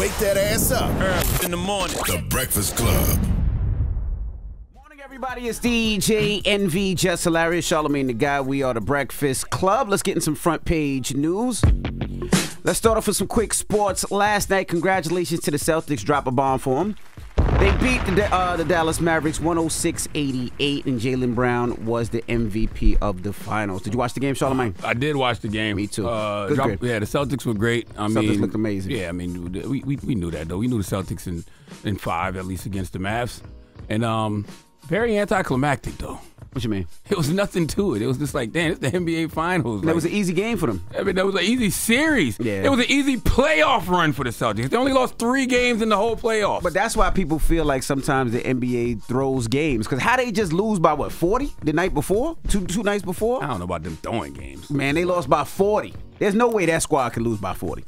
Wake that ass up. Early in the morning. The Breakfast Club. Morning, everybody. It's DJ Envy Jess Hilarious, Charlamagne the Guy. We are the Breakfast Club. Let's get in some front page news. Let's start off with some quick sports. Last night, congratulations to the Celtics. Drop a bomb for them. They beat the, uh, the Dallas Mavericks 106-88, and Jaylen Brown was the MVP of the finals. Did you watch the game, Charlamagne? I did watch the game. Me too. Uh, Good drop- grade. yeah, the Celtics were great. I Celtics mean, looked amazing. Yeah, I mean, we, we, we knew that though. We knew the Celtics in in five at least against the Mavs, and um, very anticlimactic though. What you mean? It was nothing to it. It was just like, damn, it's the NBA Finals. That Like, was an easy game for them. I mean, that was an easy series. Yeah. It was an easy playoff run for the Celtics. They only lost three games in the whole playoffs. But that's why people feel like sometimes the NBA throws games. Because how they just lose by, what, 40 the night before? Two, two nights before? I don't know about them throwing games. Man, they lost by 40. There's no way that squad can lose by 40.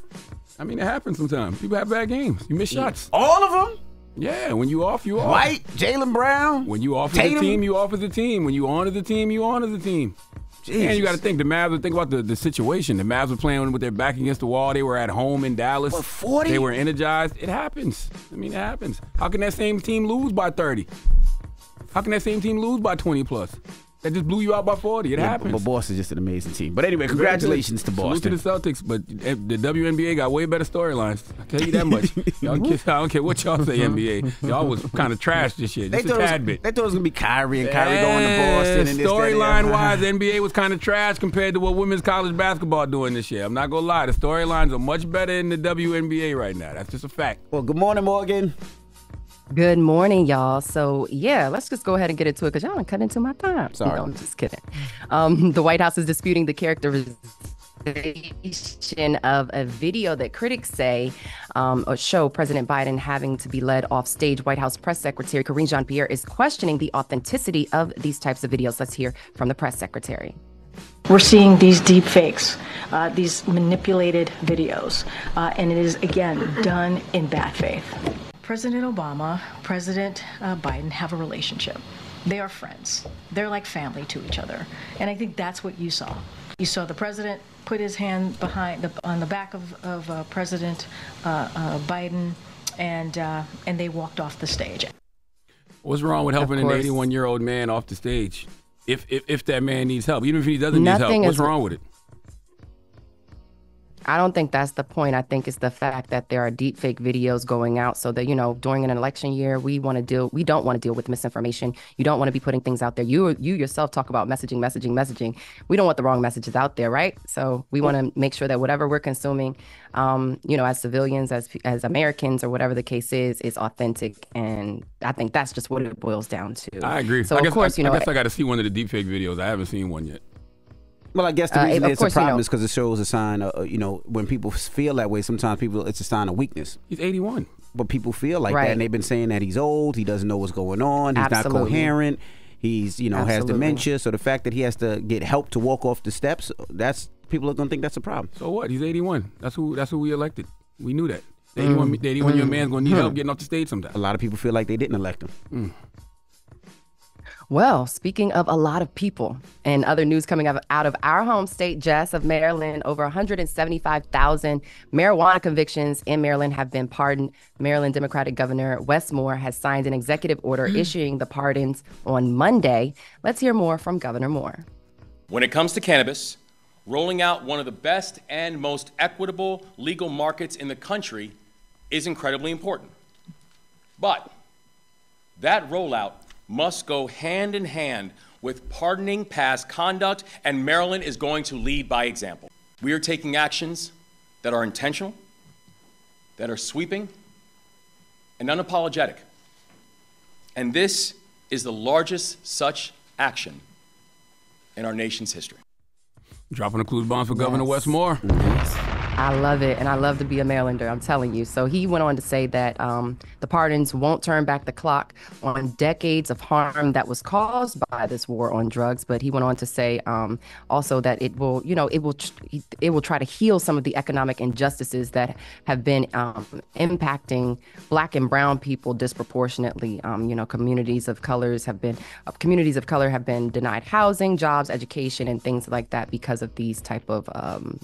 I mean, it happens sometimes. People have bad games. You miss shots. All of them? Yeah, when you off, you off. White, Jaylen Brown. When you off as a team, you off as a team. When you on as a team, you on as a team. Jesus. And you got to think the Mavs. Think about the, the situation. The Mavs were playing with their back against the wall. They were at home in Dallas. What, 40? They were energized. It happens. I mean, it happens. How can that same team lose by 30? How can that same team lose by 20 plus? That just blew you out by 40. It Yeah, happens. But Boston's just an amazing team. But anyway, congratulations to Salute Boston. to the Celtics, but eh, the WNBA got way better storylines. I tell you that much. I don't care what y'all say, NBA. Y'all was kind of trash this year, they just thought, a tad was, bit. they thought it was going to be Kyrie and Kyrie going to Boston. And this, the storyline wise, NBA was kind of trash compared to what women's college basketball doing this year. I'm not gonna lie, the storylines are much better in the WNBA right now. That's just a fact. Well, good morning, Morgan. Good morning, y'all. So yeah, let's just go ahead and get into it because y'all done cut into my time. Sorry. No, I'm just kidding. Um, the White House is disputing the characterization of a video that critics say um, or show President Biden having to be led off stage. White House press secretary Karine Jean-Pierre is questioning the authenticity of these types of videos. Let's hear from the press secretary. We're seeing these deep fakes, uh, these manipulated videos, uh, and it is again done in bad faith. President Obama, President uh, Biden have a relationship. They are friends. They're like family to each other, and I think that's what you saw. You saw the president put his hand behind the, on the back of, of uh, President uh, uh, Biden, and uh, and they walked off the stage. What's wrong with helping an 81 year old man off the stage? If, if if that man needs help, even if he doesn't need help, what's is- wrong with it? I don't think that's the point. I think it's the fact that there are deep fake videos going out so that, you know, during an election year, we want to deal we don't want to deal with misinformation. You don't want to be putting things out there. You you yourself talk about messaging, messaging, messaging. We don't want the wrong messages out there, right? So we want to make sure that whatever we're consuming, um, you know, as civilians, as as Americans or whatever the case is, is authentic. And I think that's just what it boils down to. I agree. So I of course, I, you know, I guess I got to see one of the deepfake videos. I haven't seen one yet. Well, I guess the Uh, reason of it's a course, you problem know- is because it shows a sign of, uh, you know, when people feel that way, sometimes people, it's a sign of weakness. He's 81. But people feel like that, and they've been saying that he's old, he doesn't know what's going on, he's not coherent, he's, you know, has dementia. So the fact that he has to get help to walk off the steps, that's, people are going to think that's a problem. So what? He's 81. That's who. That's who we elected. We knew that. The 81, the 81 year man's gonna need help getting off the stage sometime. A lot of people feel like they didn't elect him. Well, speaking of a lot of people and other news coming out of, out of our home state, Jess of Maryland, over 175,000 marijuana convictions in Maryland have been pardoned. Maryland Democratic Governor Wes Moore has signed an executive order mm. issuing the pardons on Monday. Let's hear more from Governor Moore. When it comes to cannabis, rolling out one of the best and most equitable legal markets in the country is incredibly important. But that rollout must go hand in hand with pardoning past conduct, and Maryland is going to lead by example. We are taking actions that are intentional, that are sweeping, and unapologetic. And this is the largest such action in our nation's history. Dropping the clues bombs for Governor Wes. I love it, and I love to be a Marylander. I'm telling you. So he went on to say that um, the pardons won't turn back the clock on decades of harm that was caused by this war on drugs. But he went on to say um, also that it will, you know, it will, it will try to heal some of the economic injustices that have been um, impacting Black and Brown people disproportionately. Um, you know, communities of colors have been, uh, communities of color have been denied housing, jobs, education, and things like that because of these type of um,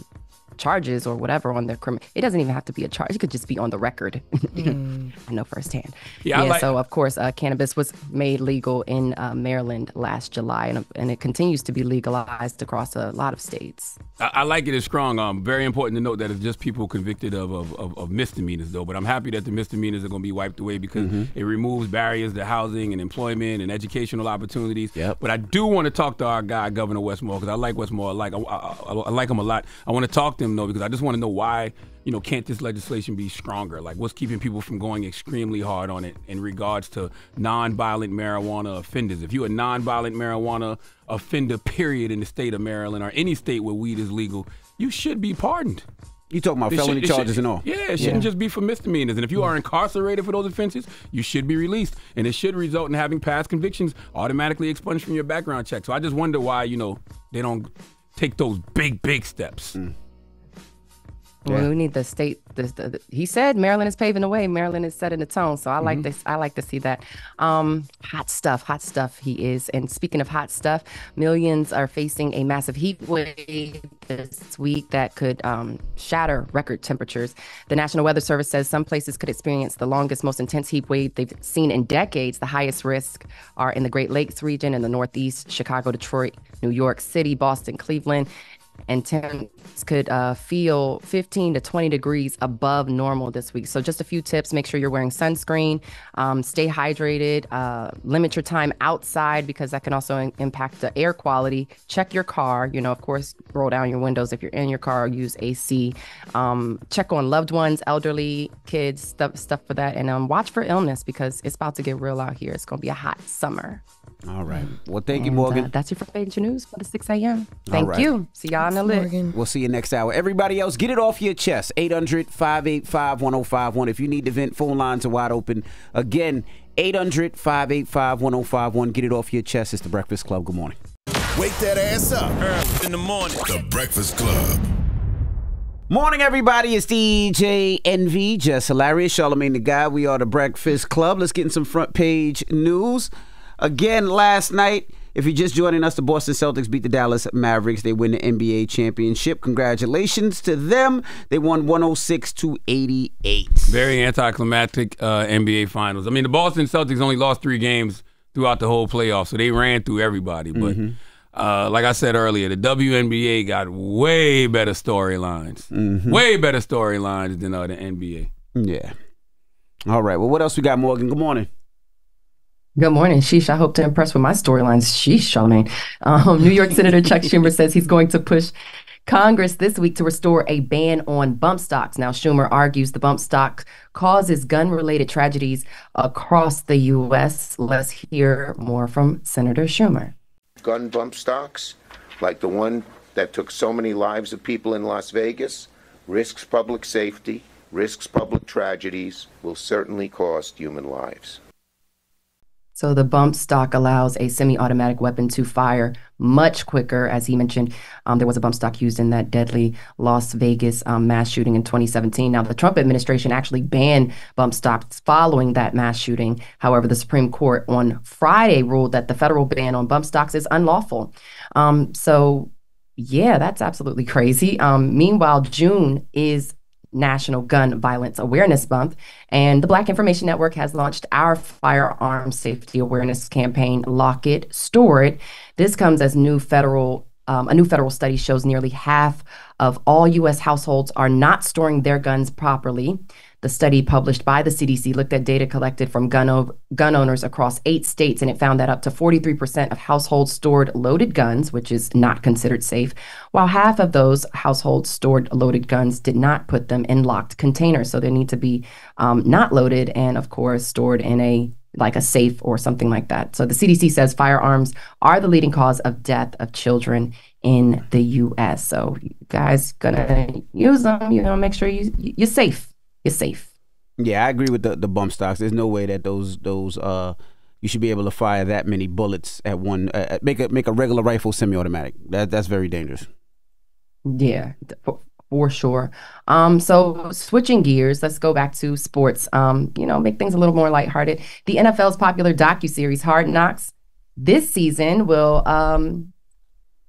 charges or whatever on their criminal. It doesn't even have to be a charge. It could just be on the record. I know firsthand. Yeah, Yeah. like- so of course, uh, cannabis was made legal in uh, Maryland last July, and, and it continues to be legalized across a lot of states. I, I like it as strong. Um, very important to note that it's just people convicted of, of, of, of misdemeanors, though. But I'm happy that the misdemeanors are going to be wiped away because Mm-hmm. it removes barriers to housing and employment and educational opportunities. Yep. But I do want to talk to our guy, Governor Wes Moore, because I like Wes Moore. I like I, I, I- I like him a lot. I want to talk to him though because I just want to know why. You know, can't this legislation be stronger? Like, what's keeping people from going extremely hard on it in regards to non-violent marijuana offenders? If you're a non-violent marijuana offender, period, in the state of Maryland or any state where weed is legal, you should be pardoned. You talking about It felony should- it should- charges and all? Yeah, it shouldn't just be for misdemeanors. And if you are incarcerated for those offenses, you should be released. And it should result in having past convictions automatically expunged from your background check. So I just wonder why, you know, they don't take those big, big steps. Mm. Well, we need the state. The, the, the- he said Maryland is paving the way. Maryland is setting the tone. So I like this. I like to see that. Um, hot stuff. Hot stuff. He is. And speaking of hot stuff, millions are facing a massive heat wave this week that could um, shatter record temperatures. The National Weather Service says some places could experience the longest, most intense heat wave they've seen in decades. The highest risk are in the Great Lakes region in the Northeast, Chicago, Detroit, New York City, Boston, Cleveland and temps could uh, feel 15 to 20 degrees above normal this week. So, just a few tips make sure you're wearing sunscreen, um, stay hydrated, uh, limit your time outside because that can also in- impact the air quality. Check your car, you know, of course, roll down your windows if you're in your car, use AC. Um, check on loved ones, elderly, kids, stuff, stuff for that. And um, watch for illness because it's about to get real out here. It's going to be a hot summer. All right. Well, thank you, Morgan. uh, that's your front page news for the 6 a.m. Thank right. you. See y'all in the lit. Morgan. We'll see you next hour. Everybody else, get it off your chest. 800 585 1051. If you need to vent, phone lines are wide open. Again, 800 585 1051. Get it off your chest. It's the Breakfast Club. Good morning. Wake that ass up. Early in the morning. The Breakfast Club. Morning, everybody. It's DJ Envy, Jess Hilarious. Charlamagne the Guy. We are the Breakfast Club. Let's get in some front page news. Again, last night, if you're just joining us, the Boston Celtics beat the Dallas Mavericks. They win the NBA championship. Congratulations to them. They won 106 to 88. Very anticlimactic uh, NBA Finals. I mean, the Boston Celtics only lost three games throughout the whole playoff, so they ran through everybody. But uh, like I said earlier, the WNBA got way better storylines, way better storylines than uh, the NBA. Yeah. All right. Well, what else we got, Morgan? Good morning. Good morning, Sheesh. I hope to impress with my storylines. Sheesh, Charlamagne. Um, New York Senator Chuck Schumer says he's going to push Congress this week to restore a ban on bump stocks. Now, Schumer argues the bump stock causes gun related tragedies across the U.S. Let's hear more from Senator Schumer. gun bump stocks, like the one that took so many lives of people in Las Vegas, risks public safety, risks public tragedies, will certainly cost human lives. So the bump stock allows a semi-automatic weapon to fire much quicker. As he mentioned, um, there was a bump stock used in that deadly Las Vegas um, mass shooting in 2017. Now, the Trump administration actually banned bump stocks following that mass shooting. However, the Supreme Court on Friday ruled that the federal ban on bump stocks is unlawful. Um, so, yeah, that's absolutely crazy. Um, meanwhile, June is National Gun Violence Awareness Month, and the Black Information Network has launched our firearms safety awareness campaign, Lock It, Store It. This comes as new federal um, a new federal study shows nearly half of all U.S. households are not storing their guns properly. The study published by the CDC looked at data collected from gun, o- gun owners across eight states, and it found that up to 43% of households stored loaded guns, which is not considered safe, while half of those households stored loaded guns did not put them in locked containers. So they need to be um, not loaded and, of course, stored in a like a safe or something like that. So the CDC says firearms are the leading cause of death of children in the U.S. So you guys gonna use them, you know, make sure you you're safe. You're safe. Yeah, I agree with the, the bump stocks. There's no way that those those uh you should be able to fire that many bullets at one. Uh, make a make a regular rifle semi-automatic. That that's very dangerous. Yeah, for, sure. Um, so switching gears, let's go back to sports. Um, you know, make things a little more lighthearted. The NFL's popular docu series Hard Knocks this season will um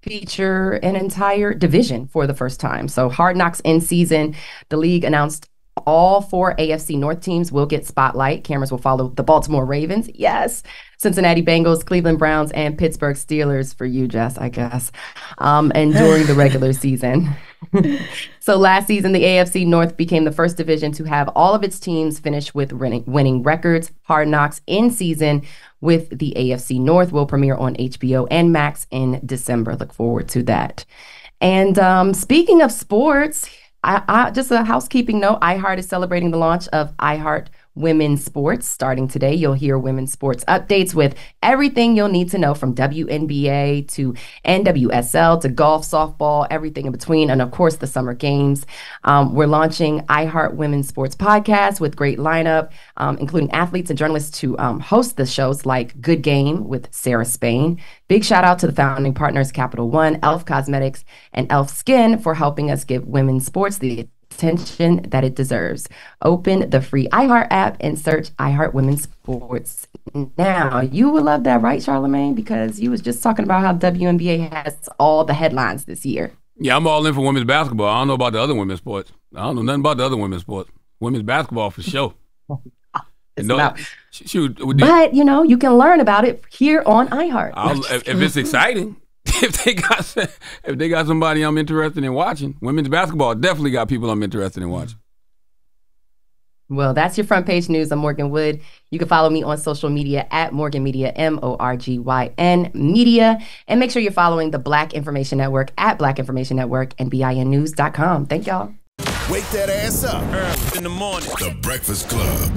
feature an entire division for the first time. So, Hard Knocks in season, the league announced all four AFC North teams will get spotlight. Cameras will follow the Baltimore Ravens, yes, Cincinnati Bengals, Cleveland Browns, and Pittsburgh Steelers for you, Jess, I guess. Um, and during the regular season. so last season, the AFC North became the first division to have all of its teams finish with winning, records. Hard Knocks in season with the AFC North will premiere on HBO and Max in December. Look forward to that. And um, speaking of sports, I, I, just a housekeeping note iHeart is celebrating the launch of iHeart women's sports. Starting today, you'll hear women's sports updates with everything you'll need to know from WNBA to NWSL to golf, softball, everything in between, and of course, the summer games. Um, we're launching iHeart Women's Sports Podcast with great lineup, um, including athletes and journalists to um, host the shows like Good Game with Sarah Spain. Big shout out to the founding partners, Capital One, Elf Cosmetics, and Elf Skin for helping us give women's sports the attention that it deserves. Open the free iHeart app and search iHeart Women's Sports now. You would love that, right, Charlamagne? Because you was just talking about how WNBA has all the headlines this year. Yeah, I'm all in for women's basketball. I don't know about the other women's sports. I don't know nothing about the other women's sports. Women's basketball for sure. no, shoot, but you know, you can learn about it here on iHeart. if it's exciting, if they got if they got somebody I'm interested in watching, women's basketball definitely got people I'm interested in watching. Well, that's your front page news. I'm Morgyn Wood. You can follow me on social media at Morgyn Media, M O R G Y N Media. And make sure you're following the Black Information Network at Black Information Network and BINnews.com. Thank y'all. Wake that ass up. Early in the morning. The Breakfast Club.